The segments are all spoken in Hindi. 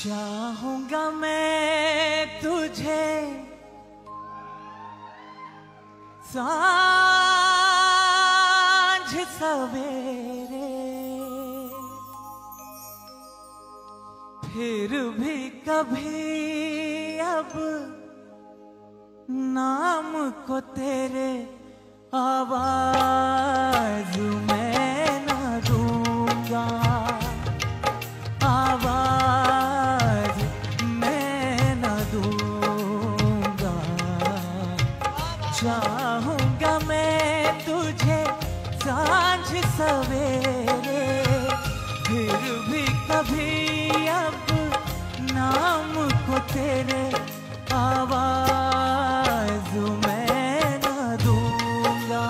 चाहूँगा मैं तुझे। साँझ सवेरे। फिर भी कभी अब नाम को तेरे सवेरे, फिर भी कभी अब नाम को तेरे आवाज़ मैं न दूँगा।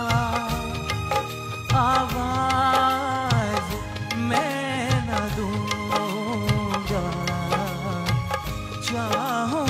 आवाज़ मैं न दूँगा। चाहूँ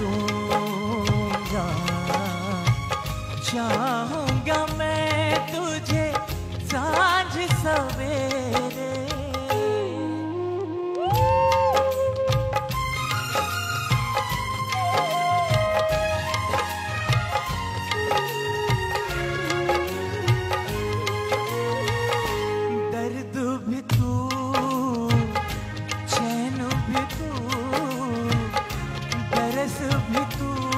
दो चाहूँगा मैं तुझे साझ सवेरे। tudo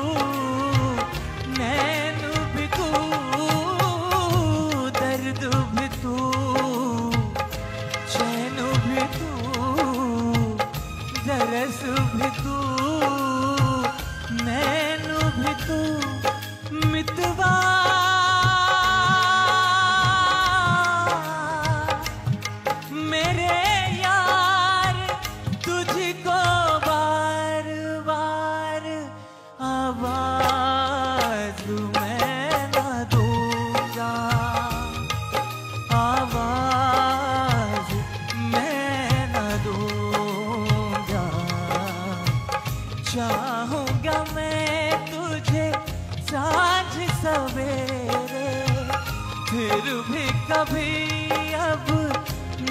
कभी अब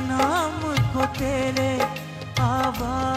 नाम को तेरे आवाज़